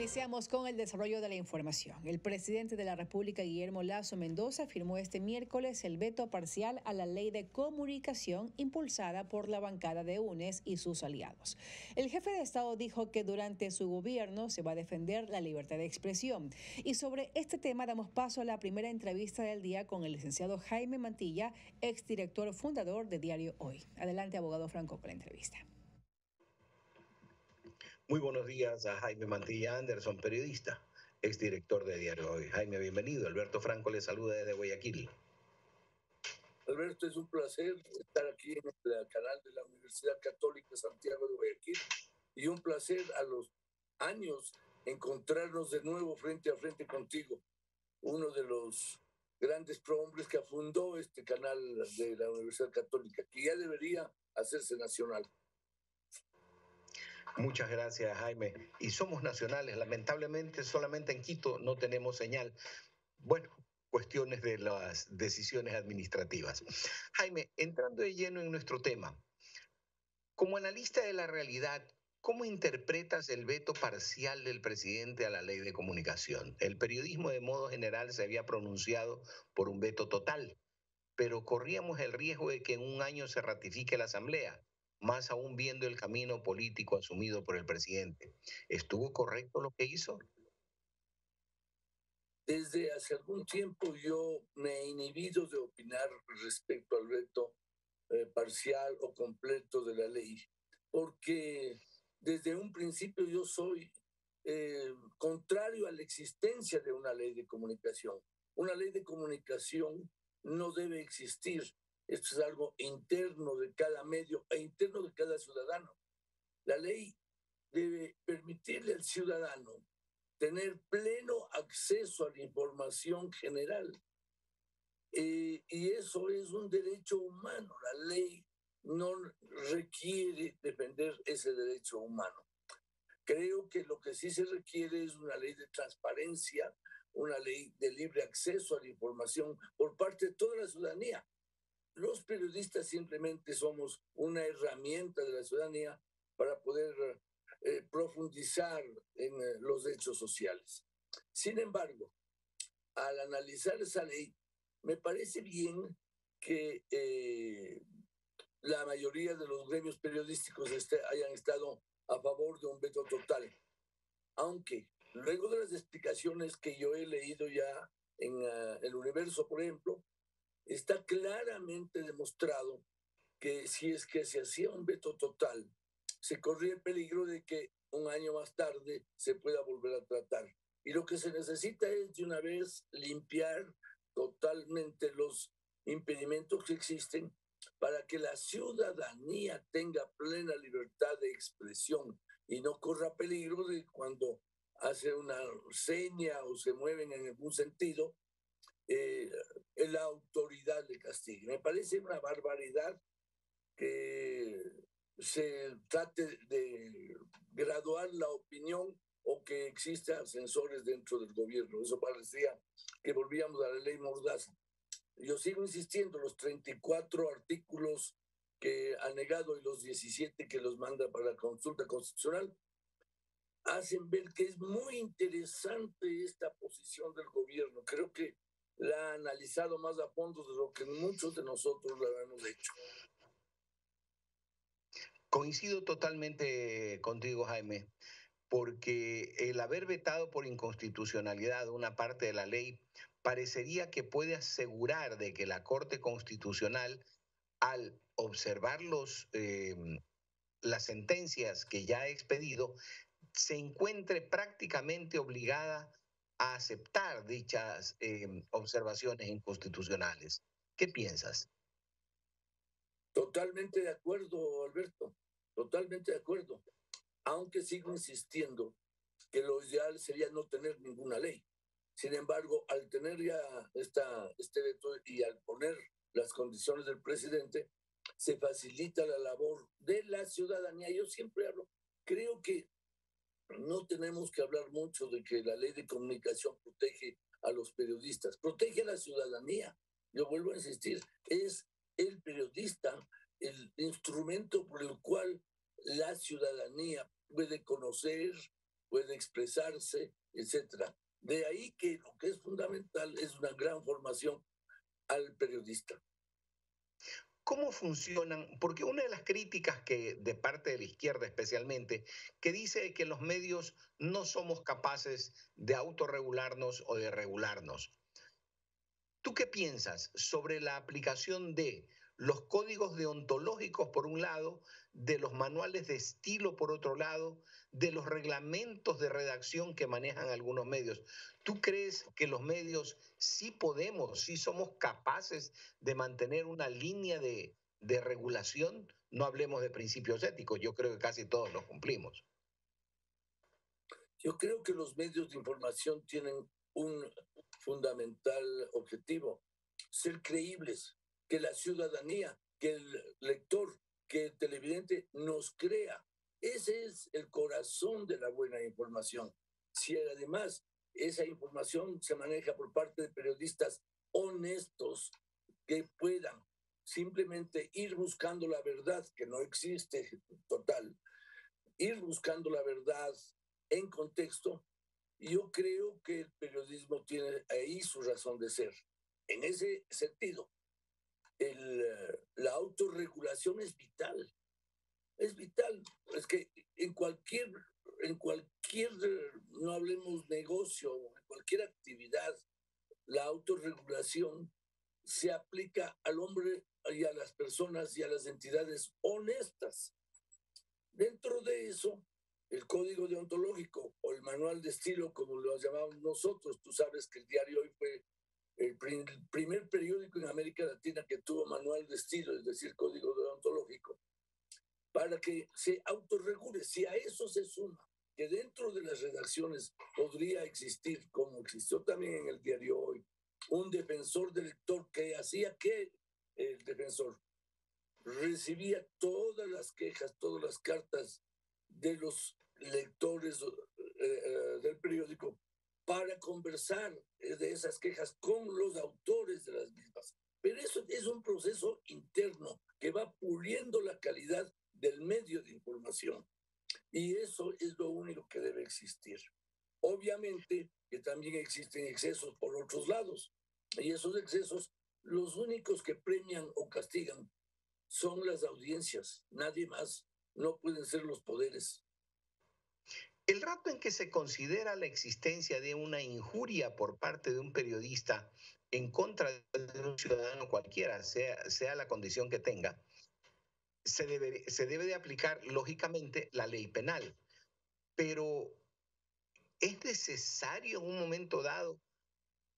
Iniciamos con el desarrollo de la información. El presidente de la República, Guillermo Lazo Mendoza, firmó este miércoles el veto parcial a la ley de comunicación impulsada por la bancada de UNES y sus aliados. El jefe de Estado dijo que durante su gobierno se va a defender la libertad de expresión. Y sobre este tema damos paso a la primera entrevista del día con el licenciado Jaime Mantilla, exdirector fundador de Diario Hoy. Adelante, abogado Franco, con la entrevista. Muy buenos días a Jaime Mantilla Anderson, periodista, exdirector de Diario Hoy. Jaime, bienvenido. Alberto Franco le saluda desde Guayaquil. Alberto, es un placer estar aquí en el canal de la Universidad Católica Santiago de Guayaquil y un placer a los años encontrarnos de nuevo frente a frente contigo, uno de los grandes prohombres que fundó este canal de la Universidad Católica, que ya debería hacerse nacional. Muchas gracias, Jaime. Y somos nacionales. Lamentablemente, solamente en Quito no tenemos señal. Bueno, cuestiones de las decisiones administrativas. Jaime, entrando de lleno en nuestro tema, como analista de la realidad, ¿cómo interpretas el veto parcial del presidente a la ley de comunicación? El periodismo de modo general se había pronunciado por un veto total, pero corríamos el riesgo de que en un año se ratifique la Asamblea más aún viendo el camino político asumido por el presidente. ¿Estuvo correcto lo que hizo? Desde hace algún tiempo yo me he inhibido de opinar respecto al veto eh, parcial o completo de la ley, porque desde un principio yo soy eh, contrario a la existencia de una ley de comunicación. Una ley de comunicación no debe existir esto es algo interno de cada medio e interno de cada ciudadano. La ley debe permitirle al ciudadano tener pleno acceso a la información general. Eh, y eso es un derecho humano. La ley no requiere defender ese derecho humano. Creo que lo que sí se requiere es una ley de transparencia, una ley de libre acceso a la información por parte de toda la ciudadanía. Los periodistas simplemente somos una herramienta de la ciudadanía para poder eh, profundizar en eh, los hechos sociales. Sin embargo, al analizar esa ley, me parece bien que eh, la mayoría de los gremios periodísticos este, hayan estado a favor de un veto total, aunque luego de las explicaciones que yo he leído ya en el universo, por ejemplo, está claramente demostrado que si es que se hacía un veto total, se corría el peligro de que un año más tarde se pueda volver a tratar. Y lo que se necesita es de una vez limpiar totalmente los impedimentos que existen para que la ciudadanía tenga plena libertad de expresión y no corra peligro de cuando hace una seña o se mueven en algún sentido, eh, la autoridad le castigue. Me parece una barbaridad que se trate de graduar la opinión o que exista ascensores dentro del gobierno. Eso parecía que volvíamos a la ley Mordaza. Yo sigo insistiendo, los 34 artículos que ha negado y los 17 que los manda para la consulta constitucional hacen ver que es muy interesante esta posición del gobierno. Creo que la ha analizado más a fondo de lo que muchos de nosotros lo hemos hecho. Coincido totalmente contigo, Jaime, porque el haber vetado por inconstitucionalidad una parte de la ley parecería que puede asegurar de que la Corte Constitucional, al observar los, eh, las sentencias que ya ha expedido, se encuentre prácticamente obligada a aceptar dichas em, observaciones inconstitucionales. ¿Qué piensas? Totalmente de acuerdo, Alberto, totalmente de acuerdo. Aunque sigo insistiendo que lo ideal sería no tener ninguna ley. Sin embargo, al tener ya esta, este veto y al poner las condiciones del presidente, se facilita la labor de la ciudadanía. Yo siempre hablo, creo que no tenemos que hablar mucho de que la ley de comunicación protege a los periodistas, protege a la ciudadanía. Yo vuelvo a insistir, es el periodista el instrumento por el cual la ciudadanía puede conocer, puede expresarse, etcétera. De ahí que lo que es fundamental es una gran formación al periodista. ¿Cómo funcionan? Porque una de las críticas que de parte de la izquierda especialmente, que dice que los medios no somos capaces de autorregularnos o de regularnos. ¿Tú qué piensas sobre la aplicación de los códigos deontológicos por un lado, de los manuales de estilo por otro lado, de los reglamentos de redacción que manejan algunos medios. ¿Tú crees que los medios sí podemos, sí somos capaces de mantener una línea de, de regulación? No hablemos de principios éticos, yo creo que casi todos los cumplimos. Yo creo que los medios de información tienen un fundamental objetivo, ser creíbles, que la ciudadanía, que el lector, que el televidente nos crea. Ese es el corazón de la buena información. Si además esa información se maneja por parte de periodistas honestos que puedan simplemente ir buscando la verdad, que no existe total, ir buscando la verdad en contexto, yo creo que el periodismo tiene ahí su razón de ser. En ese sentido, el, eh, la autorregulación es vital. Es vital. Es que en cualquier, en cualquier, no hablemos negocio, en cualquier actividad, la autorregulación se aplica al hombre y a las personas y a las entidades honestas. Dentro de eso, el código deontológico o el manual de estilo, como lo llamamos nosotros, tú sabes que el diario hoy fue el primer periódico en América Latina que tuvo manual de estilo, es decir, código deontológico, para que se autorregule. Si a eso se suma que dentro de las redacciones podría existir, como existió también en el diario hoy, un defensor del lector que hacía que el defensor recibía todas las quejas, todas las cartas de los lectores eh, eh, del periódico para conversar eh, de esas quejas con los autores de las mismas. Pero eso es un proceso interno que va puliendo la calidad del medio de información. Y eso es lo único que debe existir. Obviamente que también existen excesos por otros lados. Y esos excesos, los únicos que premian o castigan son las audiencias, nadie más. No pueden ser los poderes. El rato en que se considera la existencia de una injuria por parte de un periodista en contra de un ciudadano cualquiera, sea, sea la condición que tenga, se debe, se debe de aplicar lógicamente la ley penal. Pero es necesario en un momento dado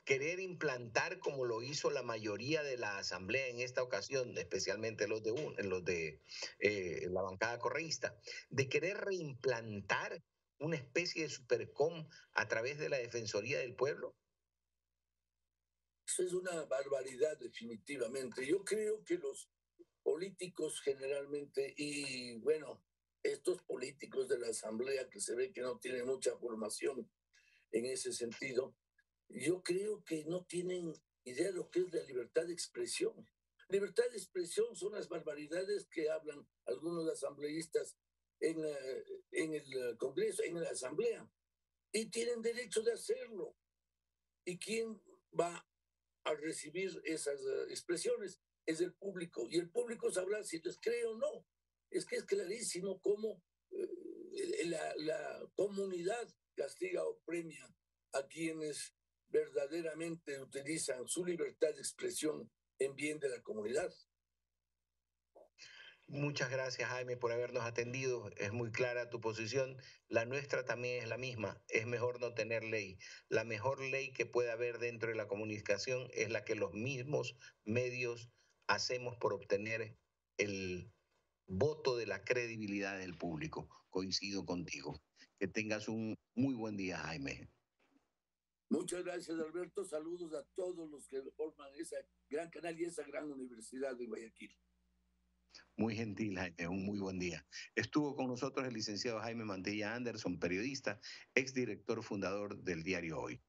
querer implantar como lo hizo la mayoría de la asamblea en esta ocasión, especialmente los de, un, los de eh, la bancada correísta, de querer reimplantar una especie de supercom a través de la Defensoría del Pueblo? Eso es una barbaridad definitivamente. Yo creo que los políticos generalmente, y bueno, estos políticos de la Asamblea que se ve que no tienen mucha formación en ese sentido, yo creo que no tienen idea de lo que es la libertad de expresión. Libertad de expresión son las barbaridades que hablan algunos asambleístas en, en el Congreso, en la Asamblea, y tienen derecho de hacerlo. ¿Y quién va a recibir esas eh, expresiones? Es el público, y el público sabrá si les cree o no. Es que es clarísimo cómo eh, la, la comunidad castiga o premia a quienes verdaderamente utilizan su libertad de expresión en bien de la comunidad. Muchas gracias, Jaime, por habernos atendido. Es muy clara tu posición. La nuestra también es la misma. Es mejor no tener ley. La mejor ley que puede haber dentro de la comunicación es la que los mismos medios hacemos por obtener el voto de la credibilidad del público. Coincido contigo. Que tengas un muy buen día, Jaime. Muchas gracias, Alberto. Saludos a todos los que forman ese gran canal y esa gran universidad de Guayaquil. Muy gentil, Jaime, un muy buen día. Estuvo con nosotros el licenciado Jaime Mantilla Anderson, periodista, exdirector fundador del diario Hoy.